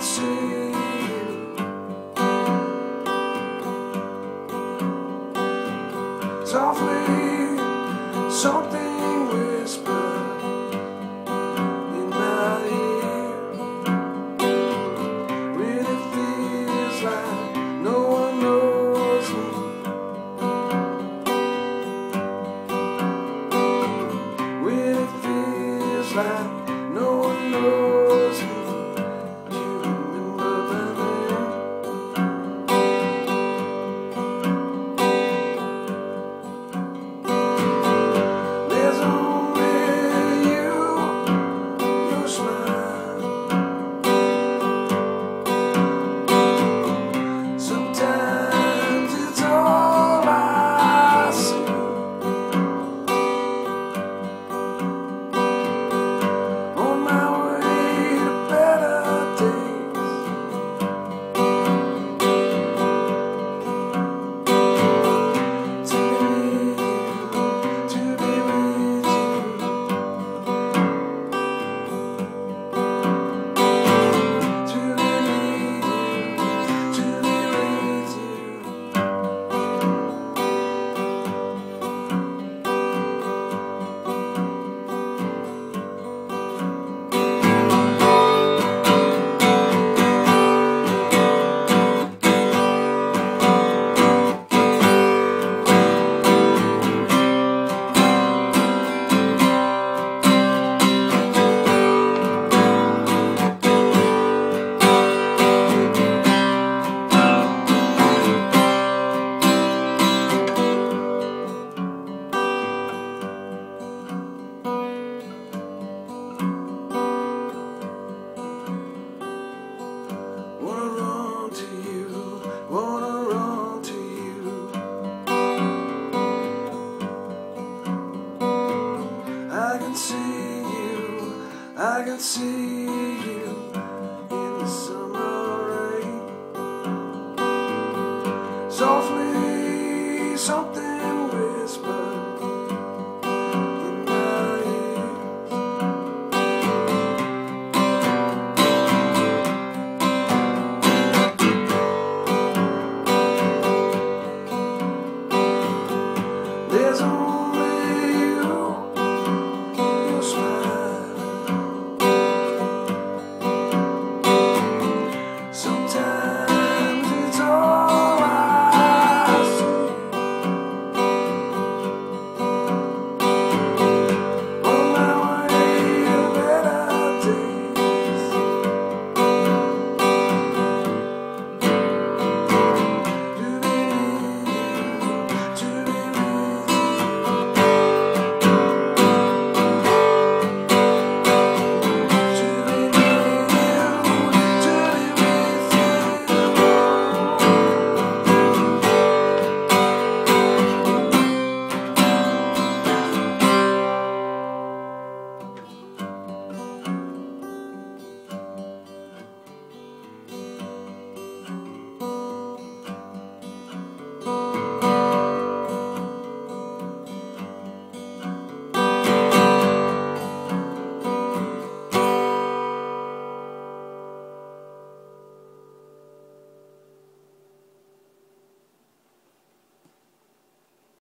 see you. Softly, something whispered in my ear. Really feels like no one knows me. Really feels like can see you, I can see you in the summer rain. Softly, something